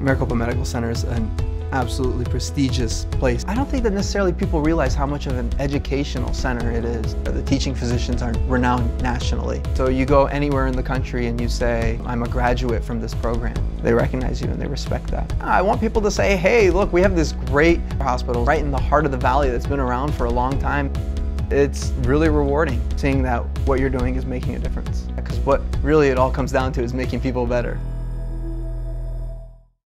Maricopa Medical Center is an absolutely prestigious place. I don't think that necessarily people realize how much of an educational center it is. The teaching physicians are renowned nationally. So you go anywhere in the country and you say, I'm a graduate from this program. They recognize you and they respect that. I want people to say, hey, look, we have this great hospital right in the heart of the valley that's been around for a long time. It's really rewarding seeing that what you're doing is making a difference. Because what really it all comes down to is making people better.